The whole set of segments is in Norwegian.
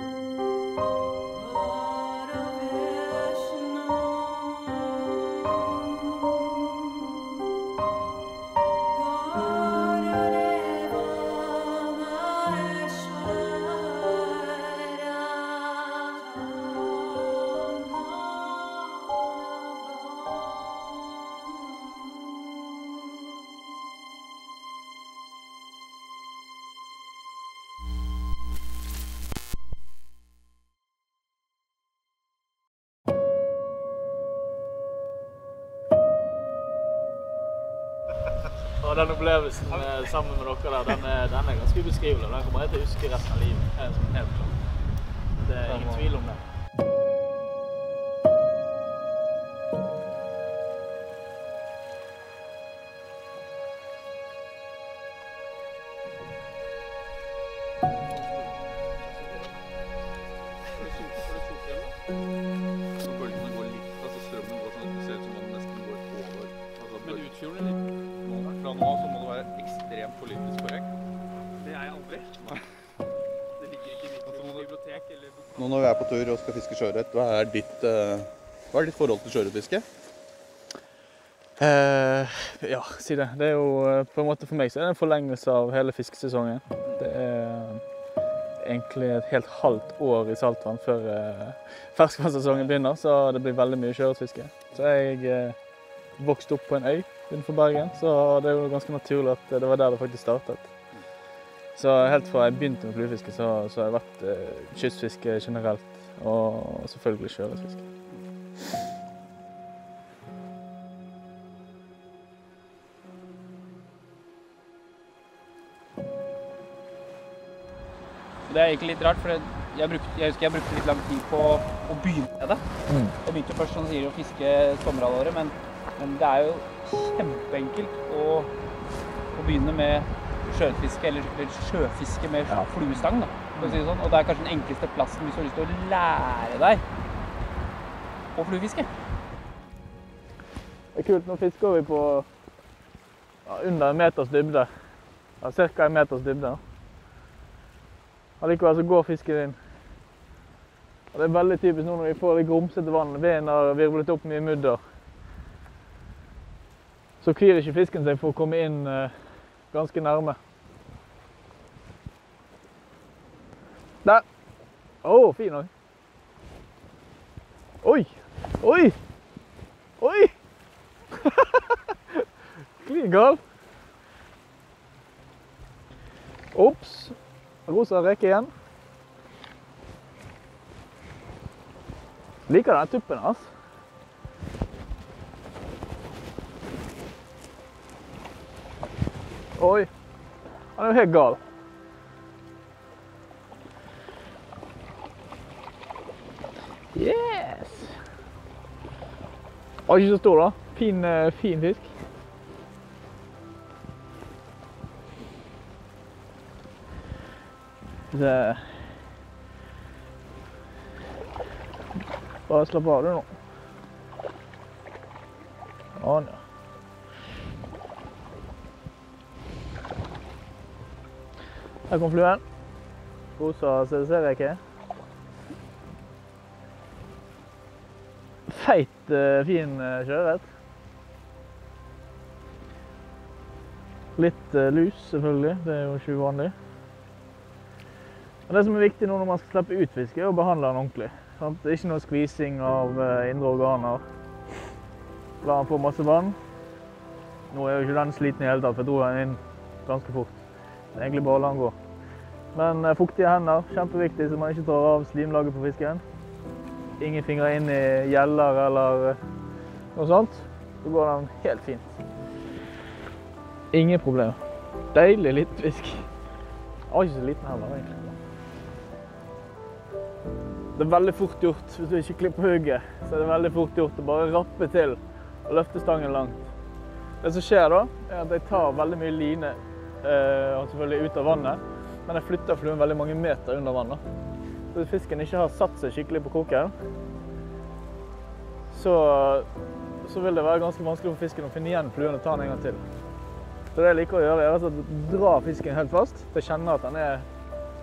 Og den opplevelsen sammen med dere der, den er, den er ganske ubeskrivelig. Den kommer jeg til å huske resten av livet. Det er sånn. Det er ingen tvil om det. Når vi er på tur og skal fiske sjøørret, hva er ditt, eh, hva er ditt forhold til sjøørretfiske? Eh, ja, si det. Det er jo eh, på en måte For meg så er det en forlengelse av hele fiskesesongen. Det er egentlig et helt halvt år i saltvann før eh, ferskvannssesongen begynner, så det blir veldig mye sjøørretfiske. Så jeg eh, vokste opp på en øy utenfor Bergen, så det er jo ganske naturlig at det var der det faktisk startet. Så helt fra jeg begynte med fluefiske, så, så har jeg vært eh, kystfiske generelt, og selvfølgelig sjøørretfiske. Det er egentlig litt rart, for jeg, brukte, jeg husker jeg brukte litt lang tid på å begynne med det. Mm. Jeg begynte først som sier, å fiske sommerhalvåret, men, men det er jo kjempeenkelt å, å begynne med sjøørretfiske, eller, eller sjøfiske med Ja. fluestang. Da, for å si det sånn. Og det er kanskje den enkleste plassen hvis du har lyst til å lære deg å fluefiske. Det er kult. Nå fisker vi på ja, under en meters dybde. Ja, Ca. en meters dybde. Allikevel så går fisken inn. Og det er veldig typisk nå når vi får litt grumsete vann. Veden har virvlet opp mye mudder. Så kvir ikke fisken seg for å komme inn eh, ganske nærme. Der! Å, fin òg. Oi! Oi! Oi! Klin gal. Ops. Rosa reke igjen. Liker den tuppen hans. Oi. Han jo helt gal. Yes! Ikke så stor, da. Fin, eh, fin fisk. Det Bare slapp av du nå. Sånn, ja. Her kom fluen. Rosa CDC-reke. Feit, eh, fin eh, sjøørret. Litt eh, lus, selvfølgelig. Det er jo ikke uvanlig. Men det som er viktig nå når man skal slippe ut fisk, er å behandle den ordentlig. Ikke noe skvising av indre organer. La den få masse vann. Nå er jo ikke den sliten i hele tatt, for jeg dro den inn ganske fort. Det er egentlig bare å la den gå. Men eh, fuktige hender, kjempeviktig så man ikke tar av slimlaget på fisken. Ingen fingre inn i gjeller eller eh, noe sånt. Så går den helt fint. Ingen problemer. Deilig liten fisk. Jeg var ikke så liten heller, egentlig. Det er veldig fort gjort hvis du ikke klipper hugget. Så er det veldig fort gjort å bare rappe til og løfte stangen langt. Det som skjer da, er at jeg tar veldig mye line og selvfølgelig ut av vannet. Men jeg flytter fluen veldig mange meter under vannet. Hvis fisken ikke har satt seg skikkelig på kroken, så, så vil det være ganske vanskelig for fisken å finne igjen fluen og ta den en gang til. Så det jeg liker å gjøre, er å dra fisken helt fast til jeg kjenner at den er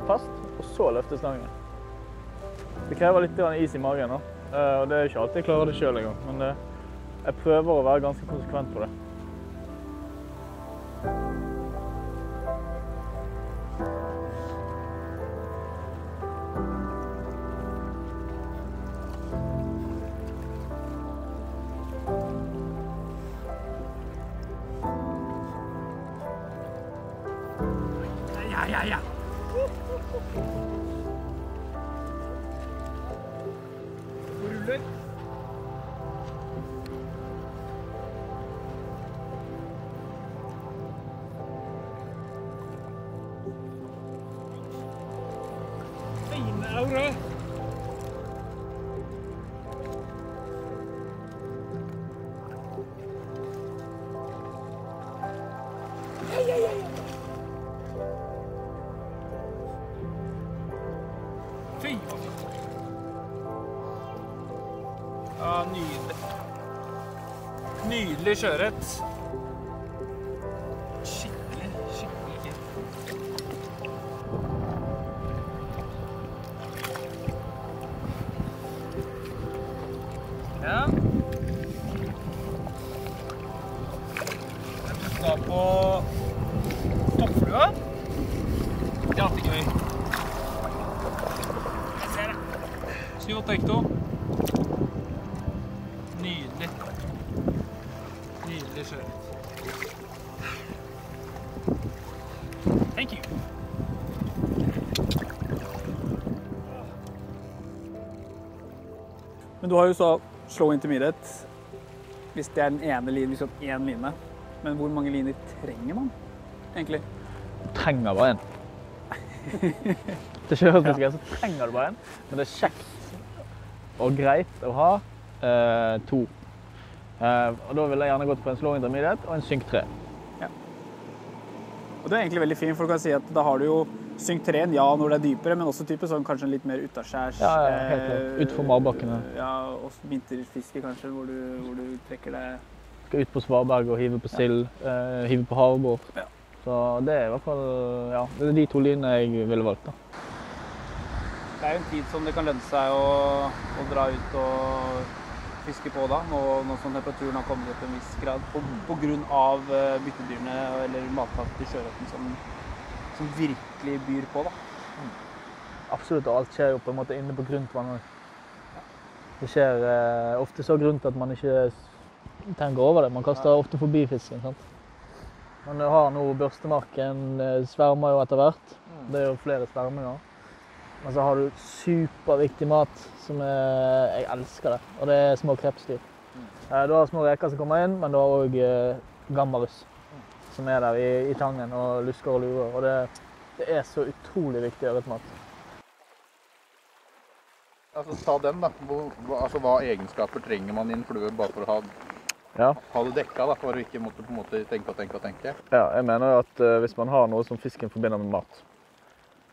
fast, og så løfte stangen. Det krever litt is i magen. Eh, Og det er ikke alltid jeg klarer det sjøl engang. Men eh, jeg prøver å være ganske konsekvent på det. Aura. Fy. Ja, nydelig. Nydelig sjøørret. Men du har jo så slow intermediate hvis det er den ene linjen, liksom én line. Men hvor mange linjer trenger man egentlig? Trenger bare én. Til sjøørretfiske så trenger du bare én, men det er kjekt og greit å ha eh, to. Eh, og da ville jeg gjerne gått på en slow intermediate og en synk 3. Og det er egentlig veldig fint, for du kan si at da har du jo synk 3 ja når det er dypere, men også type sånn kanskje litt mer utaskjærs. Ja, ja, helt eh, Utenfor marbakkene. Ja, og vinterfiske kanskje, hvor du, hvor du trekker deg Skal ut på svaberg og hive på sild, eh, hive på harbor. Ja. Så det er i hvert fall ja, det er de to linjene jeg ville valgt. da. Det er jo en tid som det kan lønne seg å, å dra ut og fiske på da, nå, nå som temperaturen har kommet opp en viss grad, på, på grunn av eh, byttedyrene eller matfatet til sjøørreten som, som virkelig byr på. da. Absolutt Og alt skjer jo på en måte inne på grunt vann òg. Det skjer eh, ofte så grunt at man ikke tenker over det. Man kaster ofte forbi fisken. sant? Men du har nå børstemarken eh, svermer jo etter hvert. Det er jo flere sverminger. Men så har du superviktig mat som er Jeg elsker det. Og det er små krepsdyr. Mm. Du har små reker som kommer inn, men du har òg gammarus som er der i, i tangen og lusker og lurer. Og det, det er så utrolig viktig ørretmat. Altså, ta den, da. Hvor, altså, hva egenskaper trenger man i en flue bare for å ha, Ja. ha det dekka? da, For å ikke måtte på en måte tenke og tenke og tenke? Ja, jeg mener at uh, hvis man har noe som fisken forbinder med mat,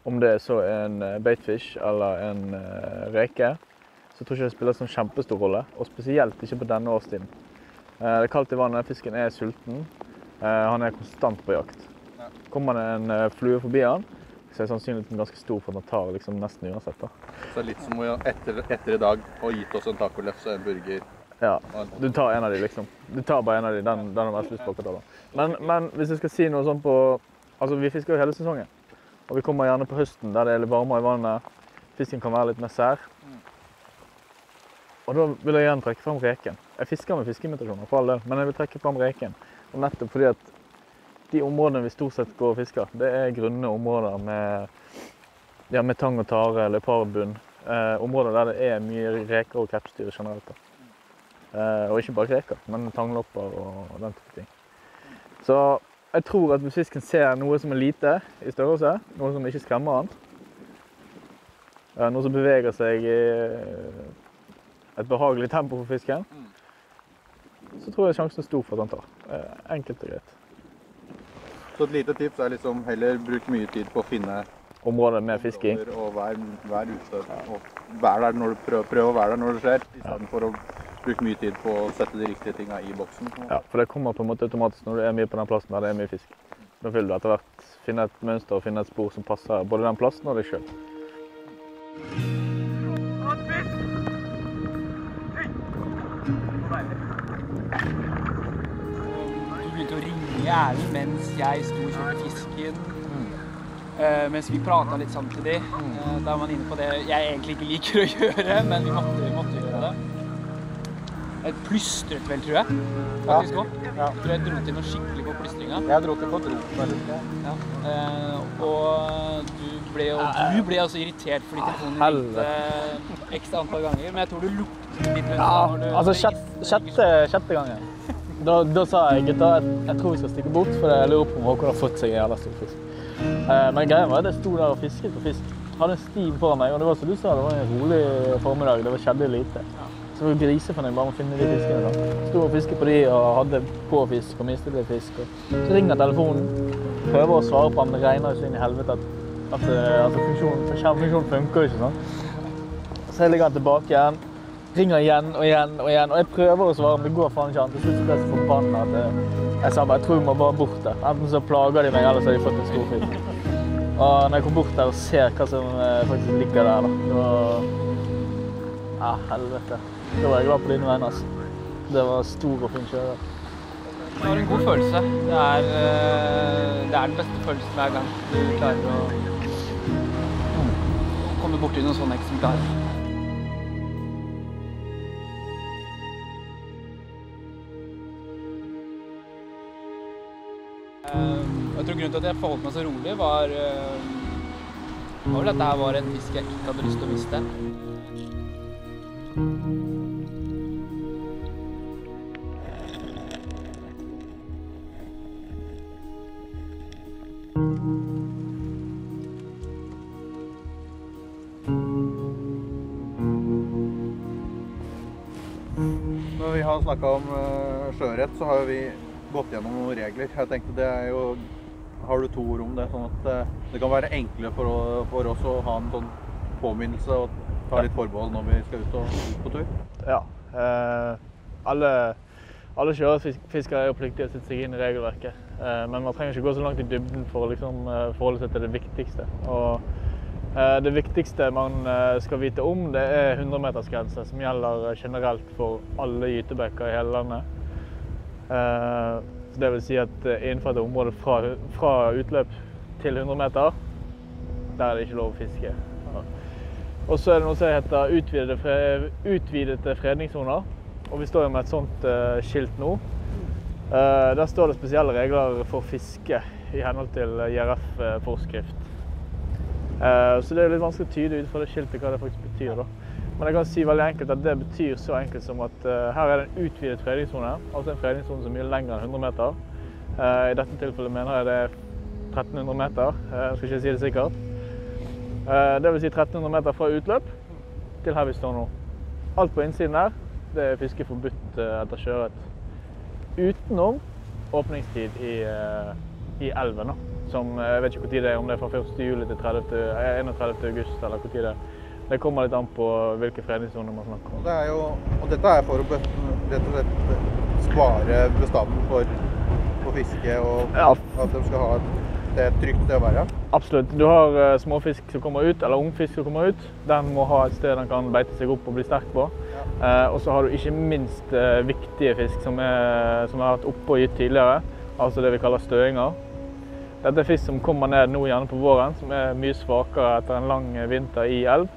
om det er så en eh, baitfish eller en uh, reke, så tror jeg ikke det spiller sånn kjempestor rolle. Og spesielt ikke på denne årstiden. Uh, det er kaldt i vannet, fisken er sulten. Eh, han er konstant på jakt. Kommer det en eh, flue forbi han, så er sannsynligheten ganske stor for at han tar liksom nesten uansett. da. Så det er litt som å etter, etter i dag og gitt oss en tacolefse og en burger. Ja, du tar en av de liksom. Du tar bare en av de, den, den har mest lyst på akkurat da. Men, men hvis jeg skal si noe sånn på Altså, vi fisker jo hele sesongen. Og vi kommer gjerne på høsten der det er litt varmere i vannet. Fisken kan være litt mer sær. Og da vil jeg igjen trekke fram reken. Jeg fisker med fiskeimitasjoner, for all del, men jeg vil trekke fram reken. Og nettopp fordi at de områdene vi stort sett går og fisker, det er grunne områder med, ja, med tang og tare, leopardbunn. Eh, områder der det er mye reker og krepsdyr generelt. Eh, og ikke bare reker, men tanglopper og den type ting. Så jeg tror at hvis fisken ser noe som er lite i størrelse, noe som ikke skremmer han, eh, noe som beveger seg i et behagelig tempo for fisken, så tror jeg sjansen er stor for at han tar. Eh, enkelt og greit. Så et lite tips er liksom heller bruk mye tid på å finne Området med fisking. og vær, vær ute. Og vær der når du prøver, prøv å være der når det skjer, istedenfor å bruke mye tid på å sette de riktige tinga i boksen. Ja, for det kommer på en måte automatisk når du er mye på den plassen der det er mye fisk. Da vil du etter hvert finne et mønster og finne et spor som passer både den plassen og deg sjøl. I Erlend mens jeg sto og kjørte fisken. Uh, mens vi prata litt samtidig. Uh, da er man inne på det jeg egentlig ikke liker å gjøre, men vi måtte, vi måtte gjøre det. Jeg plystret vel, tror jeg. Faktisk òg. Ja. Tror jeg dro til noe skikkelig på plystringa. Jeg dro til på dronen. Ja. Uh, og du ble, jo, du ble altså irritert fordi telefonen ringte x antall ganger. Men jeg tror du luktet litt rundt Ja, når du altså sjette, sjette, sjette gangen. Da, da sa jeg gutta, jeg, jeg tror vi skal stikke bort, for jeg lurer på om Håkon har fått seg en jævla stor fisk. Eh, men greia var at jeg sto der og fisket på fisk. Hadde en stim foran meg, og det var som du sa, det var en rolig formiddag. Det var skjedde lite. Så det var grisefornøyd bare med å finne de fiskene. da. Sto og fisket på de og hadde på fisk og mistet litt fisk. Og så ringer telefonen, prøver å svare på den, det regner ikke inn i helvete at, at eh, altså, funksjonen, skjermfunksjonen funker ikke sånn. Så jeg ligger tilbake igjen. Ringer igjen og igjen og igjen. Og jeg prøver å svare, men det går faen ikke an. Til slutt ble jeg så forbanna at jeg, sa bare jeg tror jeg må bare bort der. Enten så plager de meg, eller så har de fått en stor fisk. Og når jeg kom bort der og ser hva som eh, faktisk ligger der, da det var Ja, helvete. Da var jeg glad på dine vegne, altså. Det var stor og fin kjører. Det var en god følelse. Det er, eh, det er den beste følelsen hver gang du klarer å komme borti noen sånne eksemplarer. Grunnen til at jeg forholdt meg så rolig, var, eh, var vel at dette var en fisk jeg ikke hadde lyst til å miste. Når vi har snakka om uh, sjøørret, så har vi gått gjennom noen regler. Jeg tenkte det er jo Har du to ord om det? Sånn at eh, det kan være enklere for, for oss å ha en sånn påminnelse og ta litt forbehold når vi skal ut og ut på tur? Ja. Eh, alle alle sjøørretfiskere er jo pliktige å sette seg inn i regelverket. Eh, men man trenger ikke gå så langt i dybden for å liksom, eh, forholde seg til det viktigste. Og eh, det viktigste man eh, skal vite om, det er 100-metersgrense, som gjelder generelt for alle gytebekker i hele landet. Så det vil si at eh, innenfor et område fra, fra utløp til 100 meter, der er det ikke lov å fiske. Og så er det noe som heter utvidede, fre, utvidede fredningssoner. Og vi står jo med et sånt eh, skilt nå. Eh, der står det spesielle regler for fiske i henhold til JRF-forskrift. Så det er litt vanskelig å tyde ut fra det skiltet hva det faktisk betyr. da. Men jeg kan si veldig enkelt at det betyr så enkelt som at uh, her er det en utvidet fredningssone. Altså en fredningssone som er mye lengre enn 100 meter. Uh, I dette tilfellet mener jeg det er 1300 meter. Uh, jeg skal ikke si det sikkert. Uh, det vil si 1300 meter fra utløp til her vi står nå. Alt på innsiden der, det er fiske forbudt etter sjøørret. Utenom åpningstid i, i elven, da. Som jeg vet ikke når det er, om det er fra 1. juli til 30, eh, 31. august eller når det er. Det kommer litt an på hvilke fredningssoner man snakker om. Det jo, og dette er for å rett og slett spare bestanden for, for fiske, og Ja. at de skal ha et, det er trygt sted å være. Absolutt. Du har uh, småfisk som kommer ut, eller ungfisk som kommer ut. Den må ha et sted den kan beite seg opp og bli sterk på. Eh, og så har du ikke minst uh, viktige fisk som, er, som har vært oppe og gitt tidligere. Altså det vi kaller støinger. Dette er fisk som kommer ned nå gjerne på våren, som er mye svakere etter en lang vinter i elv.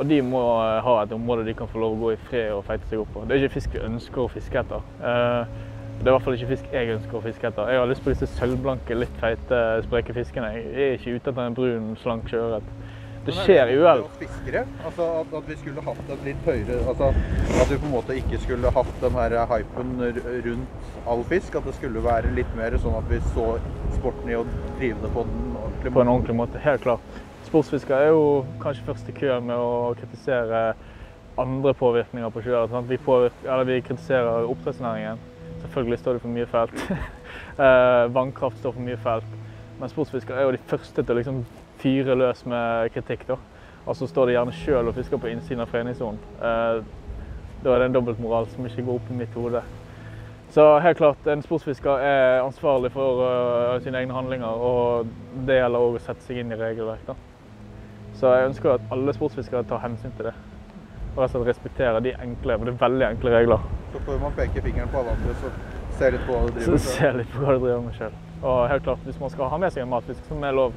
Og de må ha et område de kan få lov å gå i fred og feite seg opp på. Det er ikke fisk vi ønsker å fiske etter. Eh, det er i hvert fall ikke fisk jeg ønsker å fiske etter. Jeg har lyst på disse sølvblanke, litt feite, spreke fiskene. Jeg er ikke ute etter en brun, slank sjøørret. Det skjer. Fiskere, altså at, at vi skulle hatt et litt høyere altså At vi på en måte ikke skulle hatt den her hypen rundt all fisk. At det skulle være litt mer sånn at vi så sporten i å drive det på På en ordentlig måte, helt klart. Sportsfiskere er jo kanskje først i køen med å kritisere andre påvirkninger på sjøen. Vi, vi kritiserer oppdrettsnæringen. Selvfølgelig står det for mye felt. Eh, Vannkraft står for mye felt. Men sportsfiskere er jo de første til å liksom fyre løs med kritikk. da. Og står de gjerne sjøl og fisker på innsiden av fredningssonen. Eh, Da er det en dobbeltmoral som ikke går opp i mitt hode. Så helt klart, en sportsfisker er ansvarlig for eh, sine egne handlinger, og det gjelder også å sette seg inn i regelverk. Så jeg ønsker at alle sportsfiskere tar hensyn til det. Og rett og slett respekterer de enkle, for det er veldig enkle regler. Så før man peker fingeren på alle andre, så Se litt på hva du driver med. ser litt på hva du driver med sjøl. Og helt klart, hvis man skal ha med seg en matfisk, som er lov,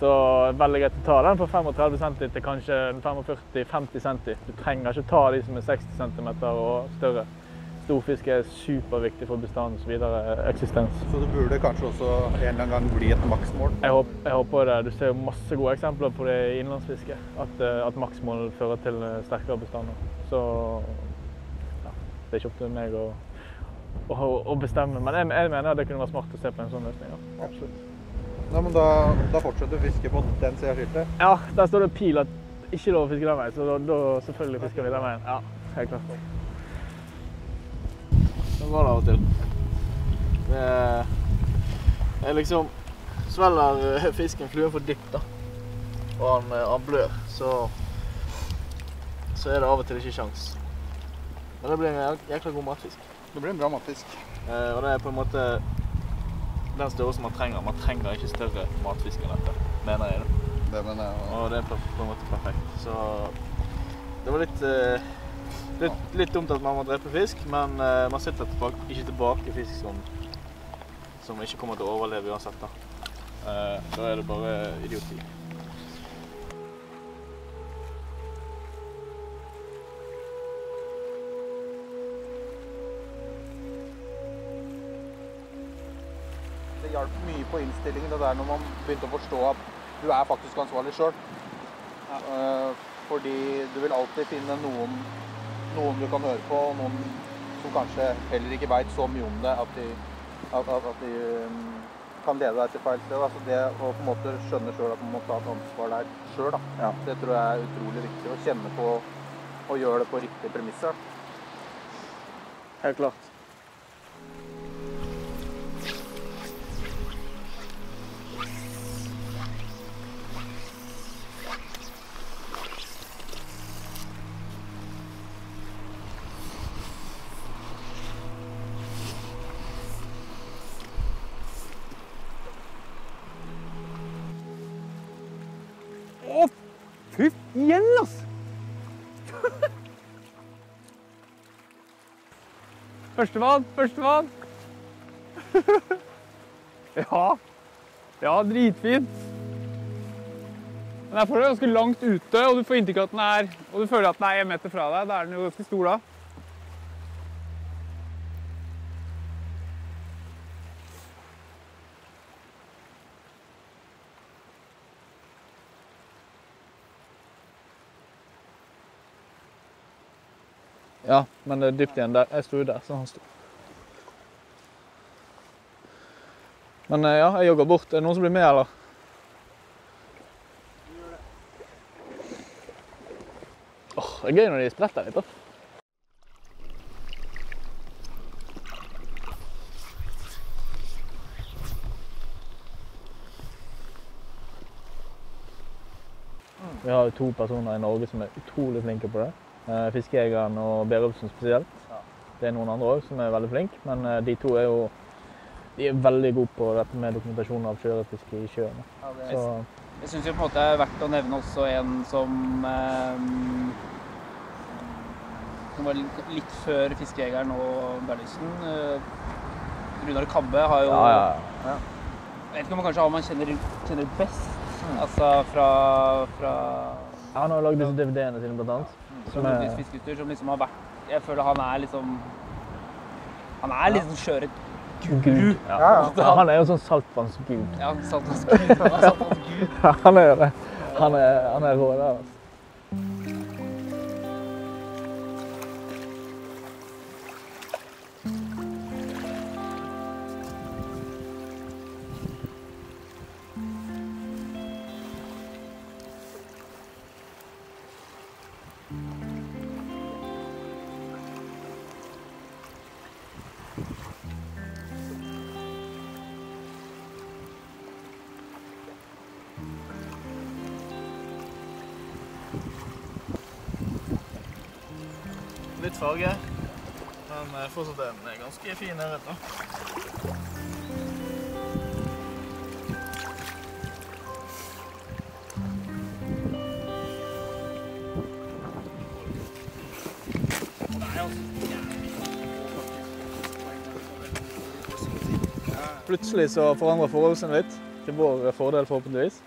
så er det veldig greit å ta den på 35 cm til kanskje 45-50 cm. Du trenger ikke ta de som er 60 cm og større. Storfisk er superviktig for bestandens videre eksistens. Så det burde kanskje også en eller annen gang bli et maksmål. Jeg håper, jeg håper det. Du ser masse gode eksempler på det i innlandsfisket. At, eh, at maksmål fører til eh, sterkere bestander. Så ja, det er ikke opp til meg å, å, å bestemme. Men jeg, jeg mener det kunne være smart å se på en sånn løsning. Ja. Absolutt. Nei, men da, da fortsetter du å fiske på den sida av skiltet. Ja, der står det pil at ikke lov å fiske den veien, så da, da selvfølgelig fisker vi den veien. Ja, helt klart. Sånn går det av og til. Det jeg liksom svelger eh, fisken fluen for dypt, da. Og han, eh, han blør, så så er det av og til ikke sjans. Men det blir en jæk- jækla god matfisk. Det blir en bra matfisk. Eh, og det er på en måte den størrelsen man trenger. Man trenger ikke større matfisk enn dette, mener jeg. da. Det mener jeg. Og det er på på en måte perfekt. Så det var litt, eh, litt, litt dumt at man må drepe fisk, men uh, man sitter tilbake, ikke tilbake fisk som, som ikke kommer til å overleve uansett. Da, Uh, da er det bare idioti. Det hjalp mye på innstillingen det der når man begynte å forstå at du er faktisk ansvarlig sjøl. fordi du vil alltid finne noen, noen du kan høre på, og noen som kanskje heller ikke veit så mye om det at de, at, at, at de um, kan lede deg til feil sted. Altså det å på en måte skjønne sjøl at man må ta et ansvar der sjøl, det tror jeg er utrolig viktig. Å kjenne på og gjøre det på riktige premisser. Helt klart. Førstemann, førstemann. ja. Ja, dritfint. Men der får du ganske langt ute, og du får inntrykk av at den er Og du føler at den er en meter fra deg. Da er den jo ganske stor da. Ja, men det er dypt igjen der. Jeg sto jo der, så han sto. Men eh, ja, jeg jogger bort. Er det noen som blir med, eller? Åh, det er gøy når de spretter litt, da. Vi har jo to personer i Norge som er utrolig flinke på det. Eh, Fiskejegeren og Berubsen spesielt. Det er noen andre òg som er veldig flinke, men eh, de to er jo de er veldig gode på dette med dokumentasjon av sjøørretfiske i sjøen. Så Jeg syns det er verdt å nevne også en som eh, Som var litt, før Fiskejegeren og Berlesen. Eh, Runar Kabbe har jo ja, ja, ja. Jeg vet ikke om man kanskje har man kjenner, kjenner best. Altså fra, fra Han har lagd disse DVD-ene sine, blant annet. Som er- Nordisk som liksom har vært Jeg føler han er liksom Han er liksom skjøret guru. Ja. Ja, ja. Ja, han er jo sånn saltvannsgud. Ja, saltvannsgud. Han er satans gud. Han er jo det. Han er, han er rå der. Altså. Farge, men eh, fortsatt en eh, ganske fin ørret. plutselig så forandrer forholdene litt. Til vår fordel, forhåpentligvis.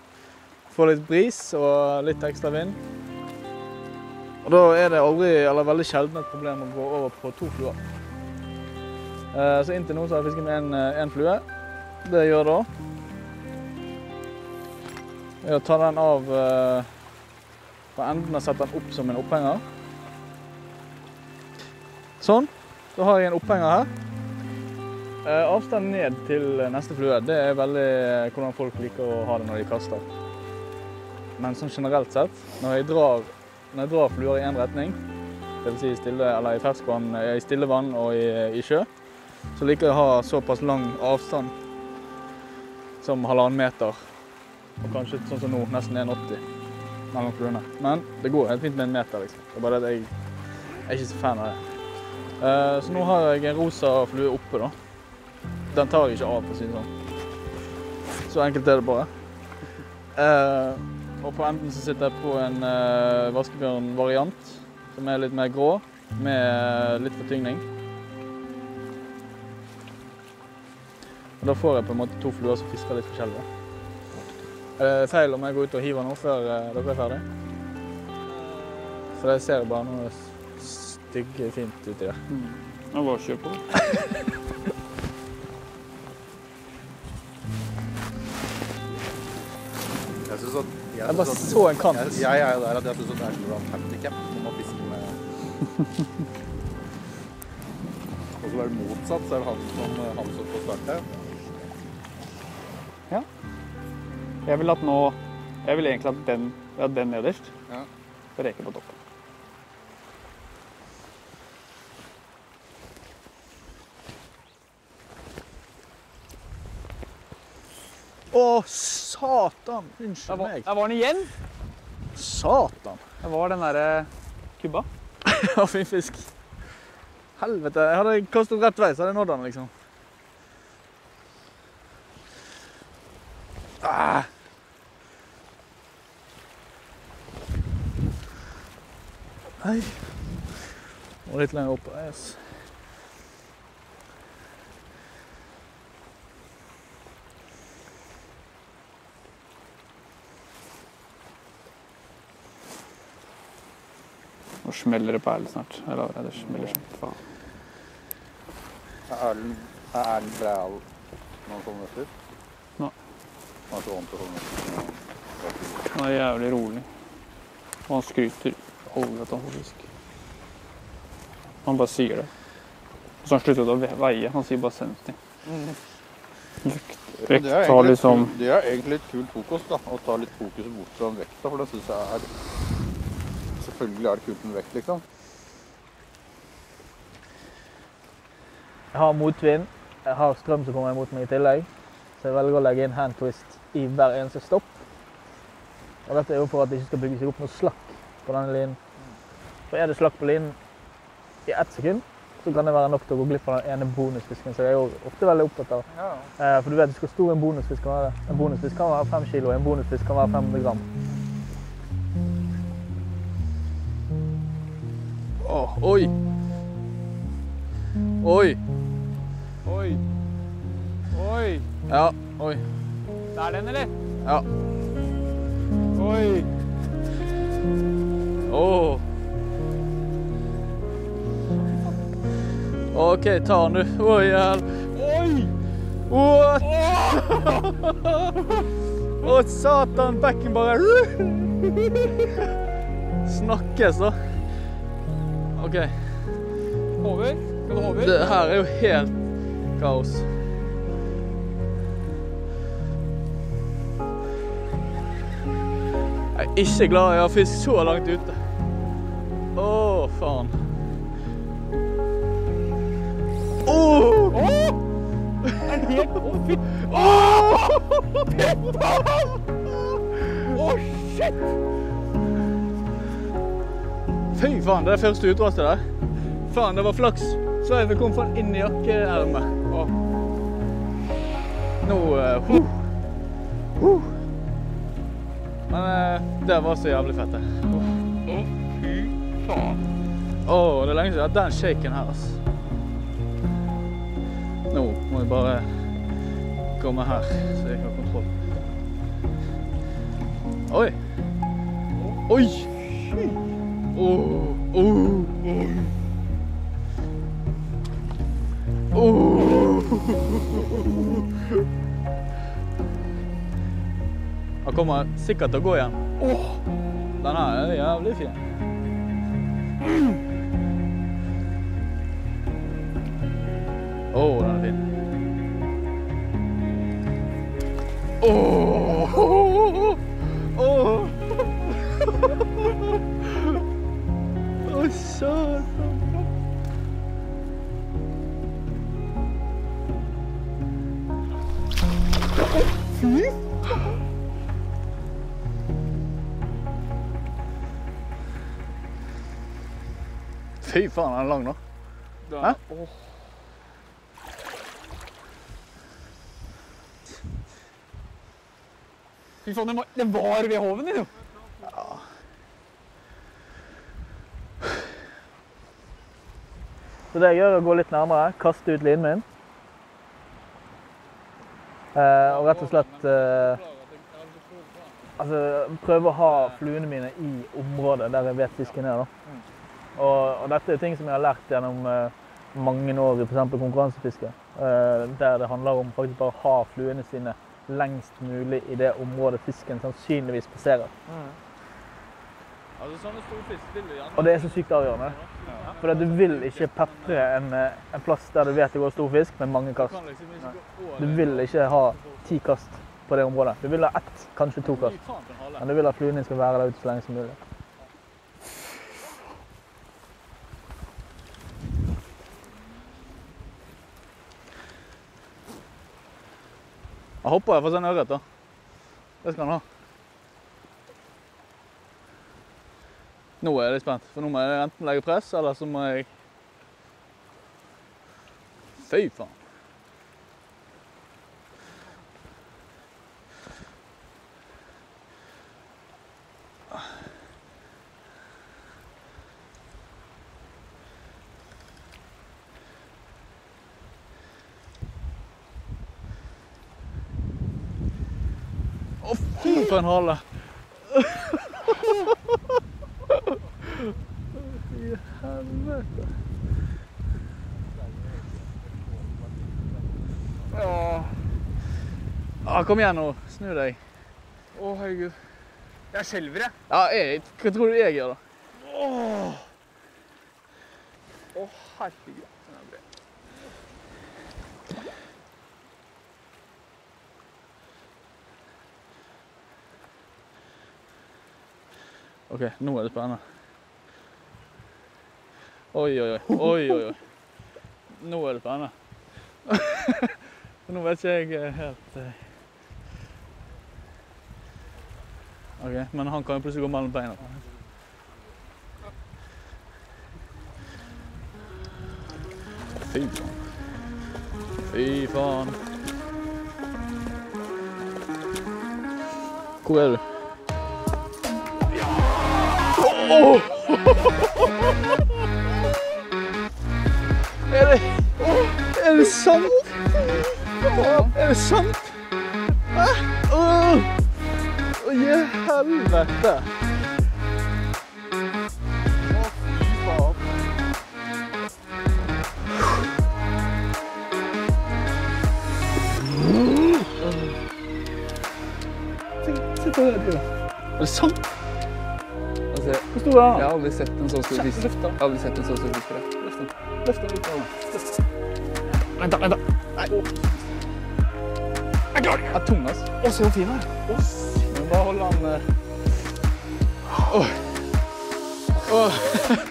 Får litt bris og litt ekstra vind. Og da er det aldri, eller veldig sjelden et problem å gå over på to fluer. Eh, Så inntil nå så har jeg fisket med en, en flue. Det jeg gjør da, er å ta den av eh, fra enden og sette den opp som en opphenger. Sånn. Da har jeg en opphenger her. Avstanden Avstand ned til neste flue, det er veldig eh, hvordan folk liker å ha det når de kaster. Men sånn generelt sett, når jeg drar, når jeg drar fluer i én retning, dvs. Si i, stille, i ferskvann, eh, i og i, i sjø, så liker jeg å ha såpass lang avstand som halvannen meter. Og kanskje sånn som nå, nesten 1,80 mellom fluene. Men det går helt fint med en meter, liksom. Det er bare det at jeg, jeg er ikke så fan av det. Eh, Så nå har jeg en rosa flue oppe, da. Den tar jeg ikke av, for å si det sånn. Så enkelt er det bare. Eh, og på enden så sitter jeg på en uh, vaskebjørnvariant som er litt mer grå, med litt fortyngning. Og da får jeg på en måte to fluer som fisker litt forskjellig. Er det feil om jeg går ut og hiver nå før eh, dere er ferdig? For jeg ser bare noe stygge fint uti der. Ja, bare kjør på. Jeg synes at jeg, Jeg bare så en kant. Jeg, jeg er jo der at jeg syns det er sånn handikap når man fisker med Og så er det motsatt, så er det han som, han som får starte. Jeg vil at nå Jeg vil egentlig at den, at den nederst. Ja. Og reke på toppen. Å, satan! Unnskyld var, meg. der var den igjen! Satan! Det var den derre kubba. Ja, fin fisk. Helvete. Jeg hadde kastet rett vei, så hadde jeg nådd den, liksom. Ah. Nei. Og litt lenger opp. Yes. Nå smeller det på Erlend snart. Eller det smeller som faen. Er Erlend er Erlend Breal noen sånne nøtter? Nei. Han er så vant til sånne nøtter. Han er jævlig rolig. Og han skryter aldri at han får fisk. Han bare sier det. Så han sluttet å veie. Han sier bare 'send til'. Vekt, vekt det er egentlig, liksom det er egentlig et kult fokus, da. Å ta litt fokus bort fra vekta, for det syns jeg er Selvfølgelig er det kult med vekt, liksom. Jeg har motvind. Jeg har strøm som kommer imot meg i tillegg. Så jeg velger å legge inn hand twist i hver eneste stopp. Og dette er jo for at det ikke skal bygge seg opp noe slakk på denne linen. For er det slakk på linen i ett sekund, så kan det være nok til å gå glipp av den ene bonusfisken. Så jeg er jo ofte veldig opptatt av. Ja. For du vet hvor stor en bonusfisk kan være. En bonusfisk kan være 5 kilo, en bonusfisk kan være 500 gram. Åh, oi! Oi! Oi! Oi! Ja, oi. Det er den, eller? Ja. Oi! Åh. OK, ta den du. Oi, jævlig! Oi! What? Å, satan. Bekken bare Snakkes, da. OK. Over? Skal du over? Det her er jo helt kaos. Jeg er ikke glad jeg har fisk så langt ute. Å, faen. Er helt Å, fy Å, shit! Fy faen, det er første utrastet der. Faen, det var flaks. Sveivet kom faen inn i jakkeermet. Nå uh, huh. Huh. Men eh, det var så jævlig fett, det. Å, fy faen. Åh, det er lenge siden jeg har hatt den shaken her, altså. Nå må vi bare komme her, så jeg har kontroll. Oi! Oi! Oh, oh, oh. Oh. Han kommer sikkert til å gå igjen. Oh, den er jævlig fin. Fy faen, den er lang nå. Hæ? Fy faen, den var, den var ved hoven din, jo! Så det jeg gjør er å gå litt nærmere, kaste ut linen min. Eh, og rett og slett eh, altså, prøve å ha fluene mine i området der jeg vet fisken er. Da. Og, og dette er ting som jeg har lært gjennom eh, mange år i f.eks. konkurransefiske. Eh, der det handler om faktisk bare å ha fluene sine lengst mulig i det området fisken sannsynligvis passerer. Altså, sånne storfisk vil du gjerne Og det er så sykt avgjørende. For du vil ikke pepre en, eh, en plass der du vet det går stor fisk med mange kast. liksom Du vil ikke ha ti kast på det området. Du vil ha ett, kanskje to kast. Men du vil at fluene skal være der ute så lenge som mulig. Jeg håper jeg får se en ørret, da. Det skal han ha. Nå er jeg litt spent, for nå må jeg enten legge press, eller så må jeg Fy faen. Å, fy for en hale! Ah, kom igjen nå, snu deg. Å, herregud. Jeg skjelver, jeg. Ja, jeg, hva tror du jeg gjør da? Å, herregud. Den er bred. Ok, nå er det spennende. Oi, oi, oi. Oi, oi, oi. Nå er det spennende. Nå vet ikke jeg eh, helt Ok, men han kan jo plutselig gå mellom beina. Fy faen. Fy faen. Hvor er du? Er det, er det sant? Er det sant? Hæ? I helvete! Å, fy faen. Se på det. Er det sant? Altså, Hvor stor er jeg han? har aldri sett en så stor fisk. Jeg har aldri sett en så stor fisk. Løft den. Løft den ut av den. Vent da, vent da. Nei. Jeg klarer det ikke. Ja, tung, ass. Å, se hvor fin han er. Å, Men bare hold han. Åh. Åh. Men,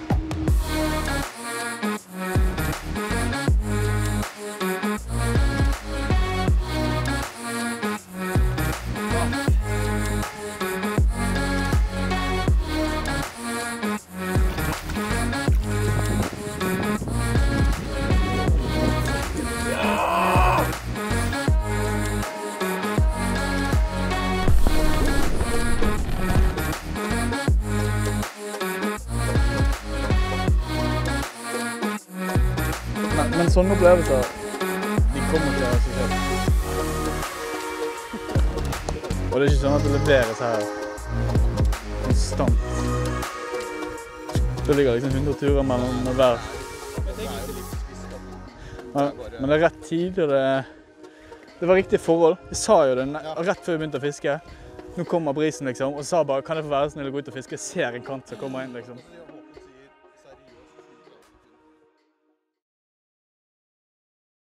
sånne opplevelser, de kommer ikke av seg selv. Og det er ikke sånn at det leveres her konstant. Det ligger liksom 100 turer mellom hver. Men, Men det er rett tid, og det, det var riktig forhold. Vi sa jo det rett før vi begynte å fiske. Nå kommer brisen, liksom. Og sa bare kan jeg få være snill å gå ut og fiske. Jeg ser en kant som kommer inn, liksom.